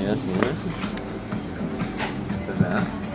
Yes, yes. Look at that.